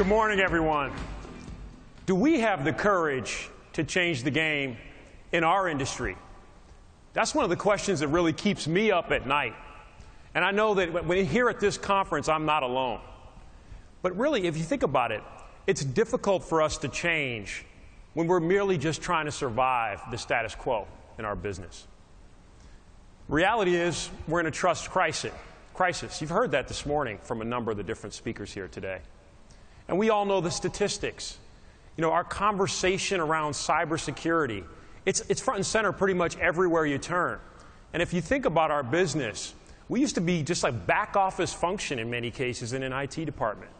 Good morning, everyone. Do we have the courage to change the game in our industry? That's one of the questions that really keeps me up at night. And I know that when here at this conference, I'm not alone. But really, if you think about it, it's difficult for us to change when we're merely just trying to survive the status quo in our business. Reality is, we're in a trust crisis. crisis. You've heard that this morning from a number of the different speakers here today. And we all know the statistics. You know, our conversation around cybersecurity, it's, it's front and center pretty much everywhere you turn. And if you think about our business, we used to be just like back office function in many cases in an IT department.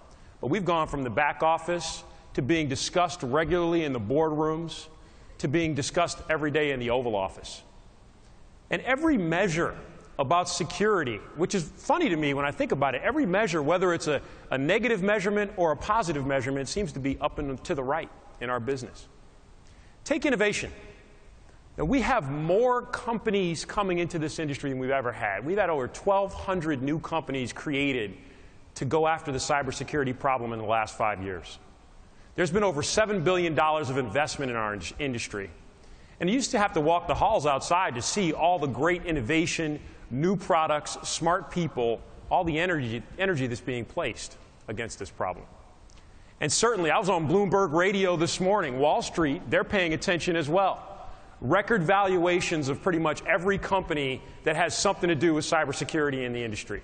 But we've gone from the back office to being discussed regularly in the boardrooms to being discussed every day in the Oval Office. And every measure about security, which is funny to me when I think about it. Every measure, whether it's a, a negative measurement or a positive measurement, seems to be up and to the right in our business. Take innovation. Now, we have more companies coming into this industry than we've ever had. We've had over 1,200 new companies created to go after the cybersecurity problem in the last five years. There's been over $7 billion of investment in our industry. And you used to have to walk the halls outside to see all the great innovation, new products, smart people, all the energy, energy that's being placed against this problem. And certainly, I was on Bloomberg Radio this morning. Wall Street, they're paying attention as well. Record valuations of pretty much every company that has something to do with cybersecurity in the industry.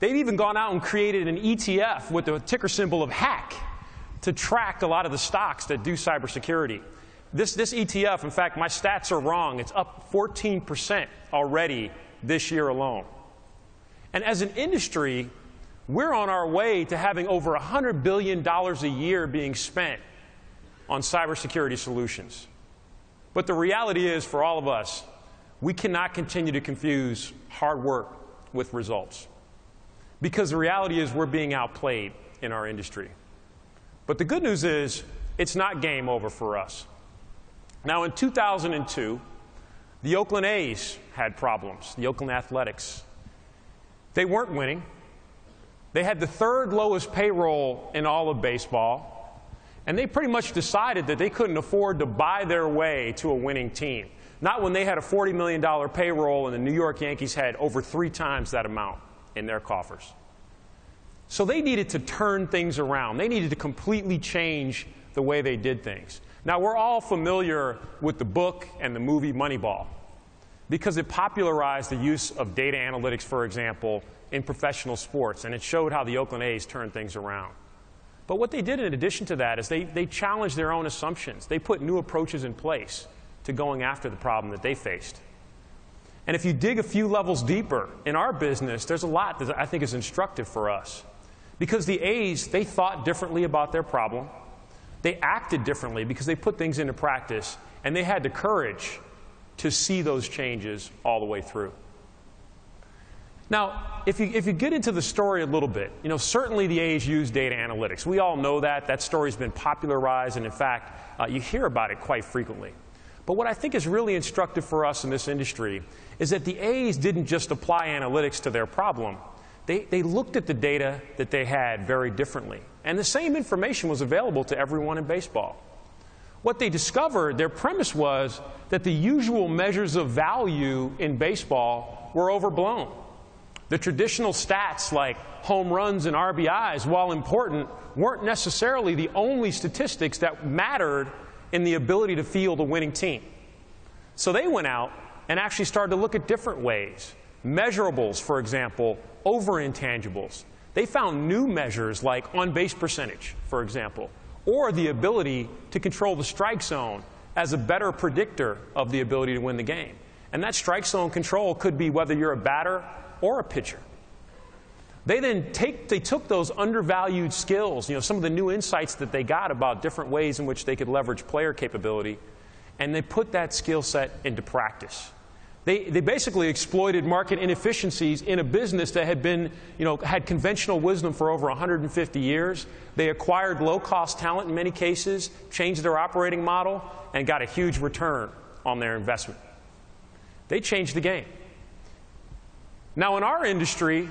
They've even gone out and created an ETF with the ticker symbol of HACK to track a lot of the stocks that do cybersecurity. This, this ETF, in fact, my stats are wrong. It's up 14% already this year alone. And as an industry, we're on our way to having over $100 billion a year being spent on cybersecurity solutions. But the reality is, for all of us, we cannot continue to confuse hard work with results. Because the reality is, we're being outplayed in our industry. But the good news is, it's not game over for us. Now, in 2002, the Oakland A's had problems, the Oakland Athletics. They weren't winning. They had the third lowest payroll in all of baseball. And they pretty much decided that they couldn't afford to buy their way to a winning team. Not when they had a $40 million payroll and the New York Yankees had over three times that amount in their coffers. So they needed to turn things around. They needed to completely change the way they did things. Now, we're all familiar with the book and the movie Moneyball because it popularized the use of data analytics, for example, in professional sports, and it showed how the Oakland A's turned things around. But what they did in addition to that is they, they challenged their own assumptions. They put new approaches in place to going after the problem that they faced. And if you dig a few levels deeper in our business, there's a lot that I think is instructive for us. Because the A's, they thought differently about their problem. They acted differently because they put things into practice and they had the courage to see those changes all the way through. Now, if you, if you get into the story a little bit, you know, certainly the A's use data analytics. We all know that. That story's been popularized, and in fact, uh, you hear about it quite frequently. But what I think is really instructive for us in this industry is that the A's didn't just apply analytics to their problem. They, they looked at the data that they had very differently. And the same information was available to everyone in baseball. What they discovered, their premise was that the usual measures of value in baseball were overblown. The traditional stats like home runs and RBIs, while important, weren't necessarily the only statistics that mattered in the ability to field a winning team. So they went out and actually started to look at different ways. Measurables, for example, over intangibles. They found new measures like on base percentage, for example, or the ability to control the strike zone as a better predictor of the ability to win the game. And that strike zone control could be whether you're a batter or a pitcher. They then take, they took those undervalued skills, you know, some of the new insights that they got about different ways in which they could leverage player capability, and they put that skill set into practice. They, they basically exploited market inefficiencies in a business that had been, you know, had conventional wisdom for over 150 years. They acquired low-cost talent in many cases, changed their operating model, and got a huge return on their investment. They changed the game. Now, in our industry,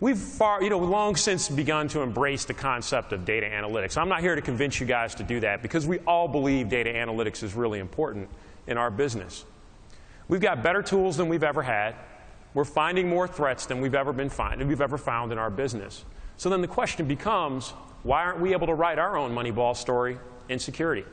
we've far, you know, long since begun to embrace the concept of data analytics. I'm not here to convince you guys to do that because we all believe data analytics is really important in our business. We've got better tools than we've ever had. We're finding more threats than we've ever been find, we've ever found in our business. So then the question becomes, why aren't we able to write our own Moneyball story in security?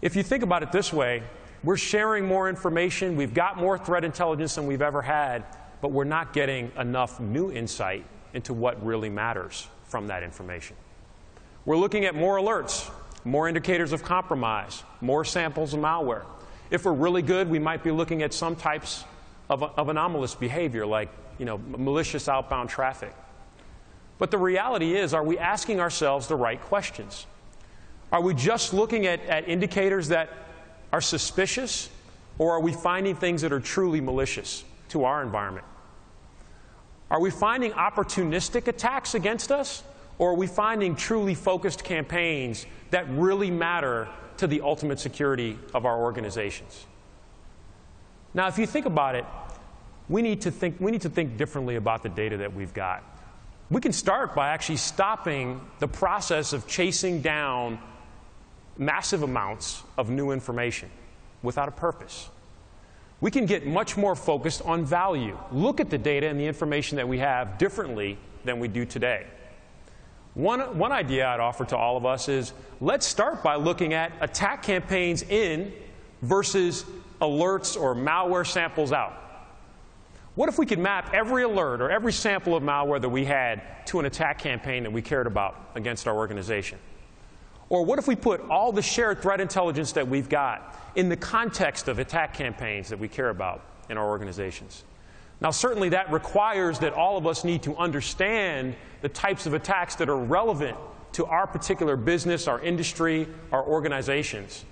If you think about it this way, we're sharing more information, we've got more threat intelligence than we've ever had, but we're not getting enough new insight into what really matters from that information. We're looking at more alerts, more indicators of compromise, more samples of malware. If we're really good, we might be looking at some types of, of anomalous behavior, like you know, malicious outbound traffic. But the reality is, are we asking ourselves the right questions? Are we just looking at, at indicators that are suspicious, or are we finding things that are truly malicious to our environment? Are we finding opportunistic attacks against us, or are we finding truly focused campaigns that really matter to the ultimate security of our organizations? Now, if you think about it, we need to think, we need to think differently about the data that we've got. We can start by actually stopping the process of chasing down massive amounts of new information without a purpose. We can get much more focused on value. Look at the data and the information that we have differently than we do today. One, one idea I'd offer to all of us is let's start by looking at attack campaigns in versus alerts or malware samples out. What if we could map every alert or every sample of malware that we had to an attack campaign that we cared about against our organization? Or what if we put all the shared threat intelligence that we've got in the context of attack campaigns that we care about in our organizations? Now, certainly that requires that all of us need to understand the types of attacks that are relevant to our particular business, our industry, our organizations.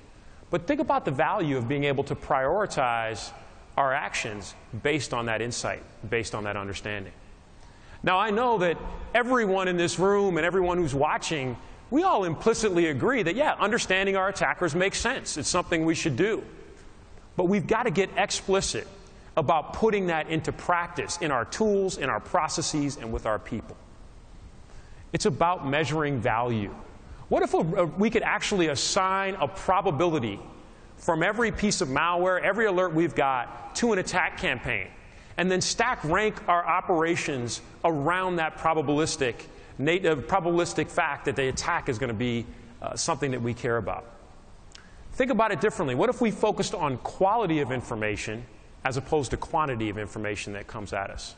But think about the value of being able to prioritize our actions based on that insight, based on that understanding. Now, I know that everyone in this room and everyone who's watching we all implicitly agree that, yeah, understanding our attackers makes sense. It's something we should do. But we've got to get explicit about putting that into practice in our tools, in our processes, and with our people. It's about measuring value. What if we could actually assign a probability from every piece of malware, every alert we've got, to an attack campaign, and then stack rank our operations around that probabilistic native, probabilistic fact that the attack is going to be uh, something that we care about. Think about it differently. What if we focused on quality of information as opposed to quantity of information that comes at us?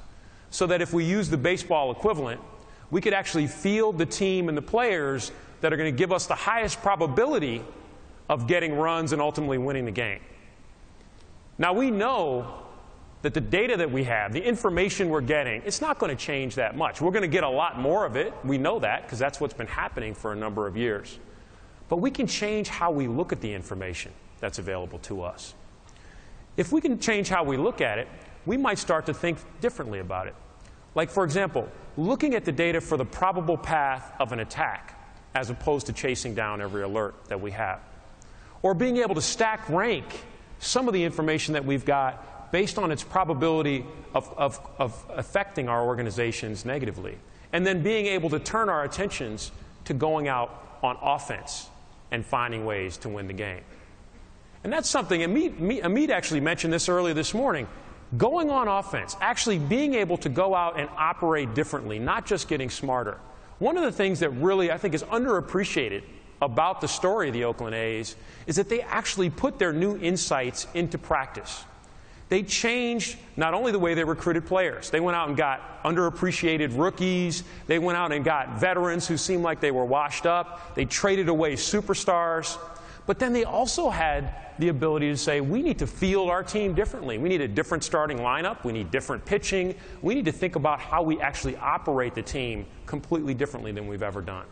So that if we use the baseball equivalent, we could actually field the team and the players that are going to give us the highest probability of getting runs and ultimately winning the game. Now, we know that the data that we have, the information we're getting, it's not going to change that much. We're going to get a lot more of it. We know that because that's what's been happening for a number of years. But we can change how we look at the information that's available to us. If we can change how we look at it, we might start to think differently about it. Like, for example, looking at the data for the probable path of an attack as opposed to chasing down every alert that we have. Or being able to stack rank some of the information that we've got based on its probability of, of, of affecting our organizations negatively. And then being able to turn our attentions to going out on offense and finding ways to win the game. And that's something, Amit, Amit actually mentioned this earlier this morning. Going on offense, actually being able to go out and operate differently, not just getting smarter. One of the things that really I think is underappreciated about the story of the Oakland A's is that they actually put their new insights into practice. They changed not only the way they recruited players, they went out and got underappreciated rookies, they went out and got veterans who seemed like they were washed up, they traded away superstars. But then they also had the ability to say, we need to field our team differently. We need a different starting lineup. We need different pitching. We need to think about how we actually operate the team completely differently than we've ever done.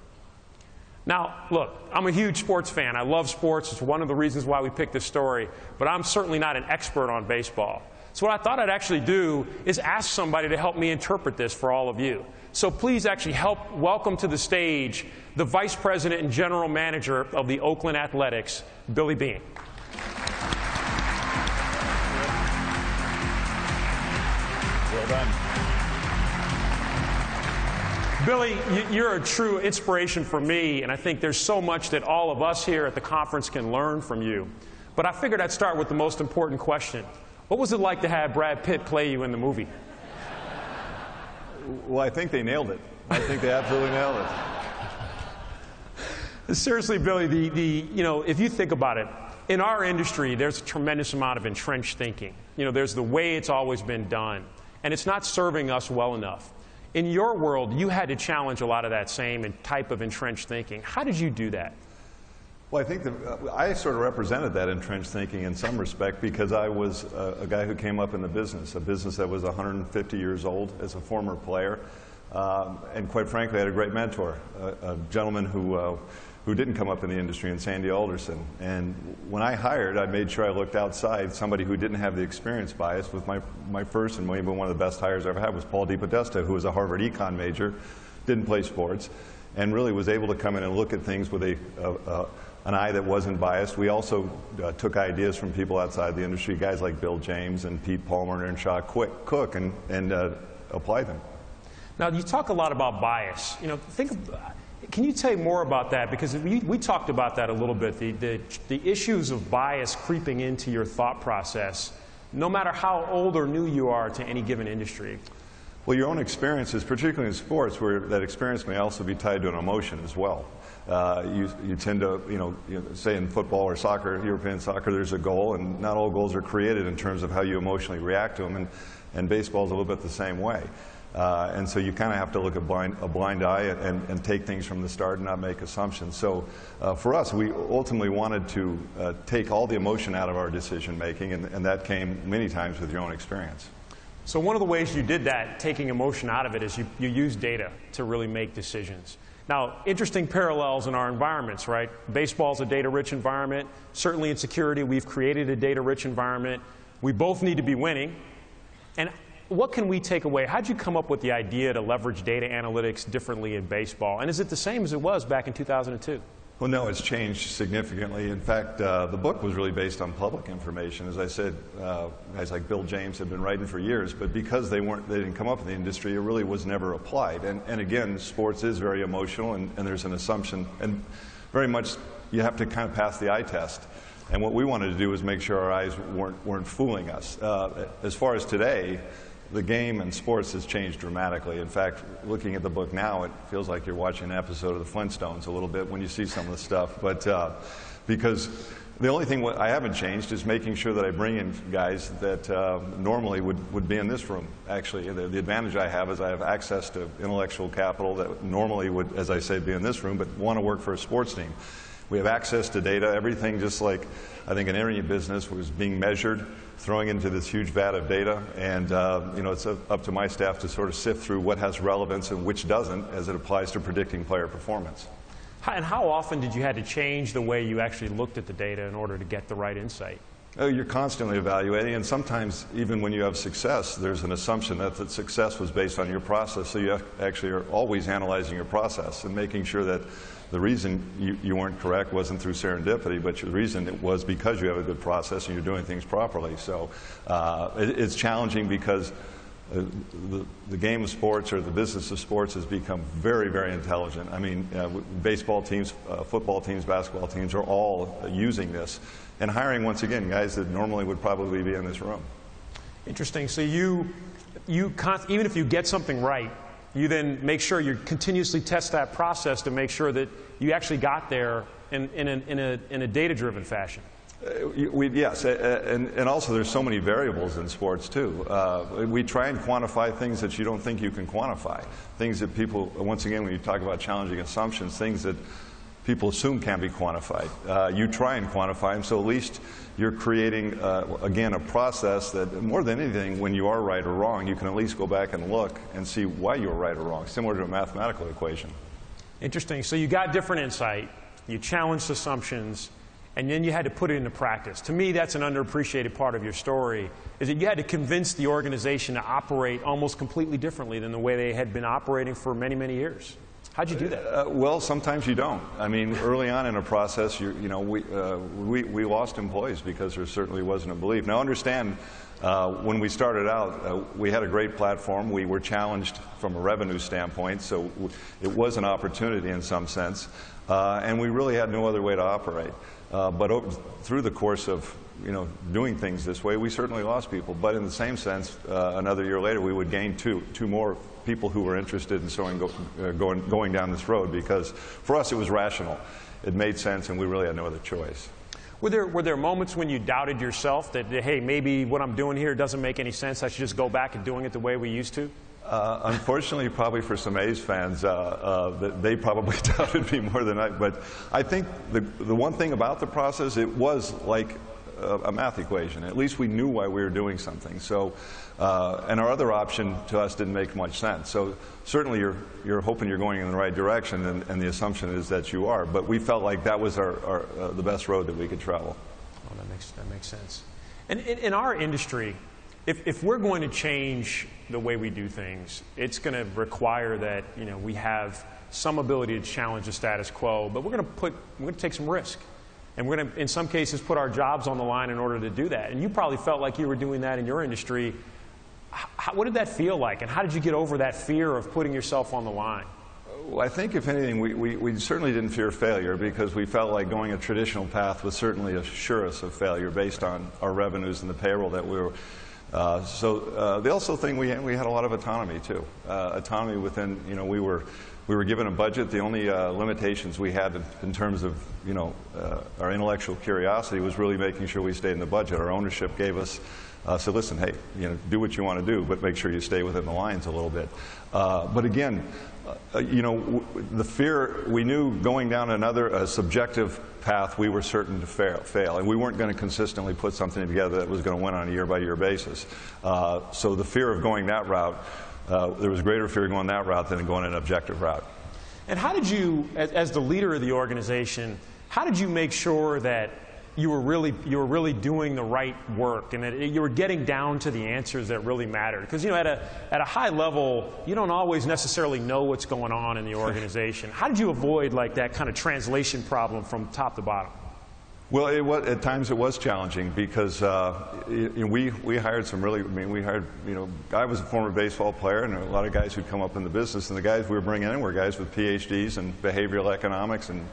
Now, look, I'm a huge sports fan. I love sports. It's one of the reasons why we picked this story, but I'm certainly not an expert on baseball. So, what I thought I'd actually do is ask somebody to help me interpret this for all of you. So please actually help welcome to the stage the Vice President and General Manager of the Oakland Athletics, Billy Beane. Well done. Billy, you're a true inspiration for me, and I think there's so much that all of us here at the conference can learn from you. But I figured I'd start with the most important question What was it like to have Brad Pitt play you in the movie? Well, I think they nailed it. I think they absolutely nailed it. Seriously, Billy, the, the, you know, if you think about it, in our industry, there's a tremendous amount of entrenched thinking. You know, there's the way it's always been done, and it's not serving us well enough. In your world, you had to challenge a lot of that same type of entrenched thinking. How did you do that? Well, I think that uh, I sort of represented that entrenched thinking in some respect because I was a, a, guy who came up in the business, a business that was 150 years old as a former player. Um, and quite frankly, I had a great mentor, a, a gentleman who, uh, who didn't come up in the industry, in Sandy Alderson. And when I hired, I made sure I looked outside, somebody who didn't have the experience bias. With my, my first and maybe one of the best hires I ever had was Paul DePodesta, who was a Harvard econ major, didn't play sports, and really was able to come in and look at things with a, a, an eye that wasn't biased. We also uh, took ideas from people outside the industry, guys like Bill James and Pete Palmer and Shaw Quick, Cook, and, and uh, apply them. Now, you talk a lot about bias. You know, think can you tell me more about that? Because we, we talked about that a little bit, the, the, the issues of bias creeping into your thought process, no matter how old or new you are to any given industry. Well, your own experiences, particularly in sports, where that experience may also be tied to an emotion as well. Uh, you, you tend to, you know, you know, say in football or soccer, European soccer, there's a goal, and not all goals are created in terms of how you emotionally react to them, and, and baseball is a little bit the same way. Uh, and so you kind of have to look at blind, a blind eye and, and, take things from the start and not make assumptions. So uh, for us, we ultimately wanted to uh, take all the emotion out of our decision making, and, and, that came many times with your own experience. So one of the ways you did that, taking emotion out of it, is you, you use data to really make decisions. Now, interesting parallels in our environments, right? Baseball is a data rich environment. Certainly in security, we've created a data rich environment. We both need to be winning. And what can we take away? How did you come up with the idea to leverage data analytics differently in baseball? And is it the same as it was back in 2002? Well, no, it's changed significantly. In fact, uh, the book was really based on public information. As I said, uh, guys like Bill James had been writing for years, but because they weren't, they didn't come up in the industry, it really was never applied. And, and again, sports is very emotional, and, and there's an assumption, and very much you have to kind of pass the eye test. And what we wanted to do was make sure our eyes weren't, weren't fooling us. Uh, as far as today, the game and sports has changed dramatically. In fact, looking at the book now, it feels like you're watching an episode of the Flintstones a little bit when you see some of the stuff. But uh, because the only thing I haven't changed is making sure that I bring in guys that uh, normally would, would be in this room. Actually, the, the, advantage I have is I have access to intellectual capital that normally would, as I say, be in this room, but want to work for a sports team. We have access to data, everything just like I think in any business was being measured, throwing into this huge vat of data. And uh, you know, it's up to my staff to sort of sift through what has relevance and which doesn't as it applies to predicting player performance. And how often did you have to change the way you actually looked at the data in order to get the right insight? Oh, you're constantly evaluating, and sometimes even when you have success, there's an assumption that the success was based on your process. So you actually are always analyzing your process and making sure that the reason you, you weren't correct wasn't through serendipity, but the reason it was because you have a good process and you're doing things properly. So uh, it, it's challenging because uh, the, game of sports or the business of sports has become very, very intelligent. I mean, uh, baseball teams, uh, football teams, basketball teams are all using this and hiring, once again, guys that normally would probably be in this room. Interesting. So you, you even if you get something right, you then make sure you continuously test that process to make sure that you actually got there in, in, a, in a, in a data-driven fashion. Uh, we, yes, and, and, also there's so many variables in sports too. Uh, we try and quantify things that you don't think you can quantify. Things that people, once again, when you talk about challenging assumptions, things that people assume can't be quantified. Uh, you try and quantify them, so at least you're creating, uh, again, a process that, more than anything, when you are right or wrong, you can at least go back and look and see why you were right or wrong, similar to a mathematical equation. Interesting. So you got different insight, you challenged assumptions, and then you had to put it into practice. To me, that's an underappreciated part of your story, is that you had to convince the organization to operate almost completely differently than the way they had been operating for many, many years. How'd you do that? Uh, well, sometimes you don't. I mean, early on in a process, you, you know, we, uh, we, we lost employees because there certainly wasn't a belief. Now, understand, uh, when we started out, uh, we had a great platform. We were challenged from a revenue standpoint, so it was an opportunity in some sense. Uh, and we really had no other way to operate. Uh, but over, through the course of you know, doing things this way, we certainly lost people. But in the same sense, uh, another year later, we would gain two, two more people who were interested in sewing, go, uh, going, going down this road because for us it was rational. It made sense, and we really had no other choice. Were there, were there moments when you doubted yourself that, hey, maybe what I'm doing here doesn't make any sense? I should just go back and doing it the way we used to? Uh, unfortunately, probably for some A's fans, uh, uh, they probably doubted me more than I. But I think the, the one thing about the process, it was like a, math equation. At least we knew why we were doing something. So, uh, and our other option to us didn't make much sense. So certainly you're, you're hoping you're going in the right direction, and, and the assumption is that you are. But we felt like that was our, our uh, the best road that we could travel. Oh, that makes, that makes sense. And in, in our industry, if, if we're going to change the way we do things, it's going to require that you know, we have some ability to challenge the status quo, but we're going to put, we're going to take some risk. And we're going to, in some cases, put our jobs on the line in order to do that. And you probably felt like you were doing that in your industry. How, what did that feel like? And how did you get over that fear of putting yourself on the line? Well, I think, if anything, we, we, we, certainly didn't fear failure because we felt like going a traditional path was certainly assure us of failure based on our revenues and the payroll that we were. Uh, so uh, the also thing we had, we had a lot of autonomy too. Uh, autonomy within, you know, we were we were given a budget. The only uh, limitations we had in, terms of, you know, uh, our intellectual curiosity was really making sure we stayed in the budget. Our ownership gave us, uh, said, listen, hey, you know, do what you want to do, but make sure you stay within the lines a little bit. Uh, but again, uh, you know, the fear, we knew going down another subjective path, we were certain to fail, fail, And we weren't going to consistently put something together that was going to win on a year by year basis. Uh, so the fear of going that route uh, there was greater fear going that route than going an objective route. And how did you, as, as, the leader of the organization, how did you make sure that you were really you were really doing the right work and that you were getting down to the answers that really mattered? Because you know, at a at a high level, you don't always necessarily know what's going on in the organization. how did you avoid like that kind of translation problem from top to bottom? Well, it was, at times it was challenging because uh, we, we hired some really, I mean, we hired, you know, I was a former baseball player and a lot of guys who'd come up in the business, and the guys we were bringing in were guys with PhDs in behavioral economics and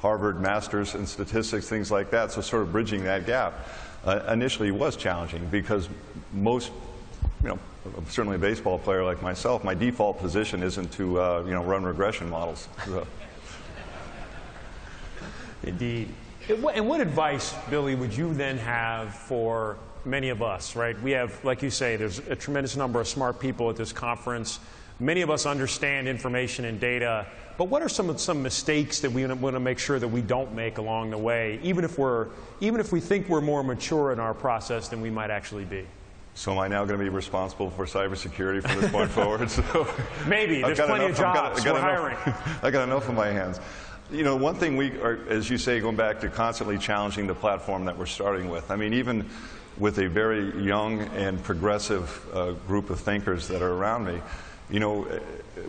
Harvard masters in statistics, things like that, so sort of bridging that gap. Uh, initially was challenging because most, you know, certainly a baseball player like myself, my default position isn't to, uh, you know, run regression models. Indeed. And what advice, Billy, would you then have for many of us, right? We have, like you say, there's a tremendous number of smart people at this conference. Many of us understand information and data, but what are some some mistakes that we want to make sure that we don't make along the way, even if we're even if we think we're more mature in our process than we might actually be? So am I now going to be responsible for cybersecurity from this point forward? So Maybe. There's plenty enough, of jobs. Got, we're hiring. I got enough in my hands. You know, one thing we are, as you say, going back to constantly challenging the platform that we're starting with. I mean, even with a very young and progressive uh, group of thinkers that are around me, you know,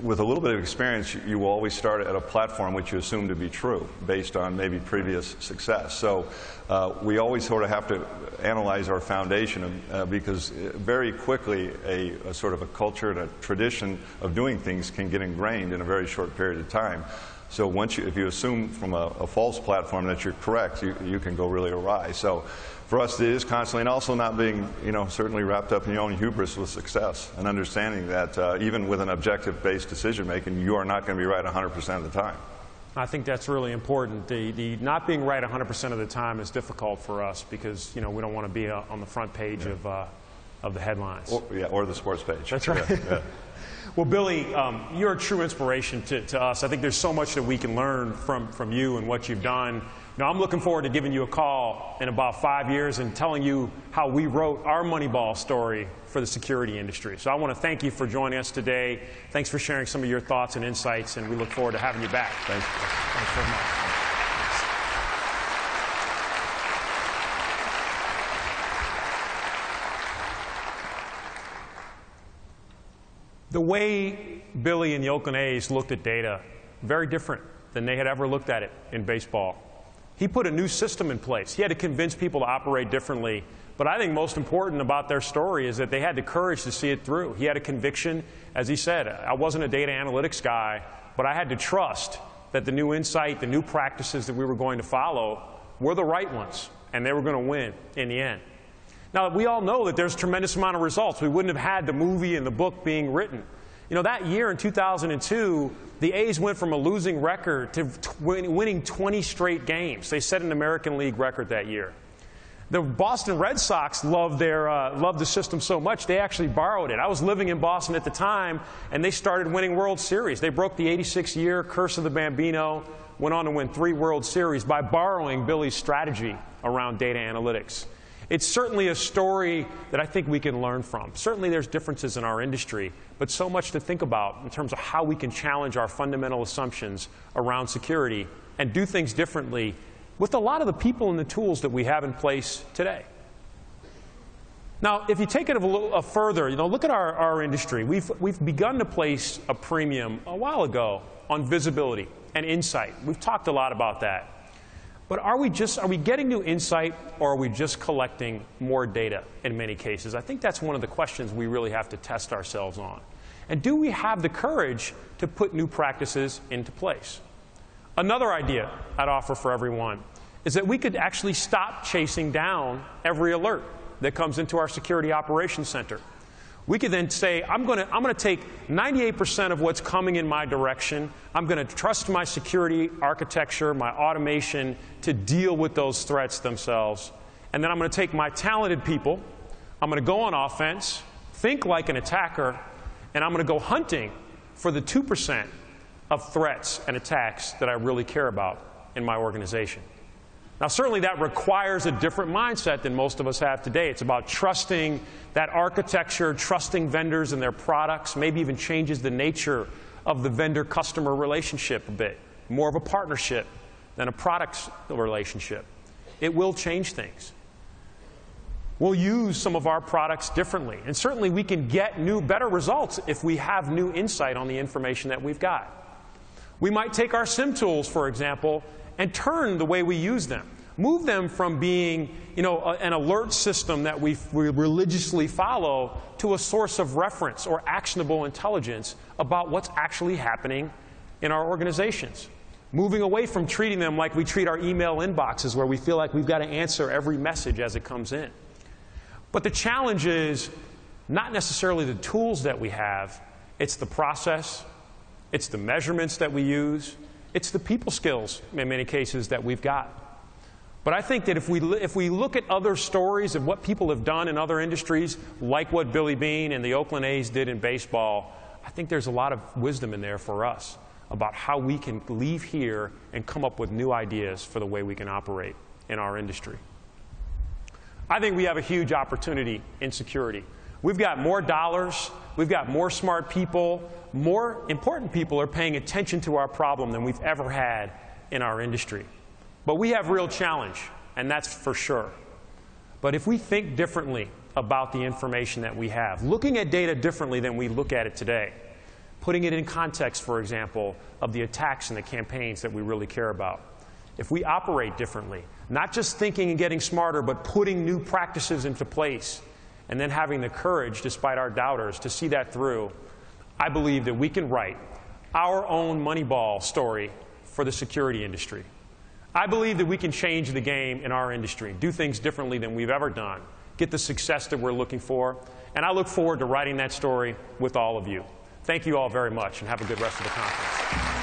with a little bit of experience, you will always start at a platform which you assume to be true based on maybe previous success. So uh, we always sort of have to analyze our foundation uh, because very quickly a, a, sort of a culture and a tradition of doing things can get ingrained in a very short period of time. So once you, if you assume from a, a false platform that you're correct, you, you can go really awry. So for us, it is constantly, and also not being, you know, certainly wrapped up in your own hubris with success, and understanding that uh, even with an objective-based decision making, you are not going to be right 100% of the time. I think that's really important. The, the not being right 100% of the time is difficult for us because, you know, we don't want to be uh, on the front page yeah. of, uh, of the headlines. Or, yeah, or the sports page. That's right. Yeah, yeah. Well, Billy, um, you're a true inspiration to, to, us. I think there's so much that we can learn from, from you and what you've done. Now, I'm looking forward to giving you a call in about five years and telling you how we wrote our Moneyball story for the security industry. So I want to thank you for joining us today. Thanks for sharing some of your thoughts and insights, and we look forward to having you back. Thanks. Thanks very much. The way Billy and the Oakland A's looked at data very different than they had ever looked at it in baseball. He put a new system in place. He had to convince people to operate differently. But I think most important about their story is that they had the courage to see it through. He had a conviction, as he said, I wasn't a data analytics guy, but I had to trust that the new insight, the new practices that we were going to follow were the right ones, and they were going to win in the end. Now, we all know that there's a tremendous amount of results. We wouldn't have had the movie and the book being written. You know, that year in 2002, the A's went from a losing record to winning 20 straight games. They set an American League record that year. The Boston Red Sox loved, their, uh, loved the system so much, they actually borrowed it. I was living in Boston at the time, and they started winning World Series. They broke the 86 year curse of the Bambino, went on to win three World Series by borrowing Billy's strategy around data analytics. It's certainly a story that I think we can learn from. Certainly, there's differences in our industry, but so much to think about in terms of how we can challenge our fundamental assumptions around security and do things differently with a lot of the people and the tools that we have in place today. Now, if you take it a little further, you know, look at our, our industry. We've, we've begun to place a premium a while ago on visibility and insight. We've talked a lot about that. But are we just are we getting new insight or are we just collecting more data in many cases? I think that's one of the questions we really have to test ourselves on. And do we have the courage to put new practices into place? Another idea I'd offer for everyone is that we could actually stop chasing down every alert that comes into our security operations center. We could then say, I'm going to I'm going to take 98% of what's coming in my direction. I'm going to trust my security architecture, my automation to deal with those threats themselves. And then I'm going to take my talented people, I'm going to go on offense, think like an attacker, and I'm going to go hunting for the 2% of threats and attacks that I really care about in my organization. Now, certainly that requires a different mindset than most of us have today. It's about trusting that architecture, trusting vendors and their products, maybe even changes the nature of the vendor customer relationship a bit. More of a partnership than a product relationship. It will change things. We'll use some of our products differently. And certainly we can get new, better results if we have new insight on the information that we've got. We might take our SIEM tools, for example, and turn the way we use them. Move them from being you know, a, an alert system that we, we religiously follow to a source of reference or actionable intelligence about what's actually happening in our organizations. Moving away from treating them like we treat our email inboxes, where we feel like we've got to answer every message as it comes in. But the challenge is not necessarily the tools that we have, it's the process, it's the measurements that we use, it's the people skills, in many cases, that we've got. But I think that if we, if we look at other stories of what people have done in other industries, like what Billy Beane and the Oakland A's did in baseball, I think there's a lot of wisdom in there for us about how we can leave here and come up with new ideas for the way we can operate in our industry. I think we have a huge opportunity in security. We've got more dollars, we've got more smart people, more important people are paying attention to our problem than we've ever had in our industry. But we have real challenge, and that's for sure. But if we think differently about the information that we have, looking at data differently than we look at it today, putting it in context, for example, of the attacks and the campaigns that we really care about, if we operate differently, not just thinking and getting smarter, but putting new practices into place, and then having the courage, despite our doubters, to see that through, I believe that we can write our own Moneyball story for the security industry. I believe that we can change the game in our industry, do things differently than we've ever done, get the success that we're looking for, and I look forward to writing that story with all of you. Thank you all very much, and have a good rest of the conference.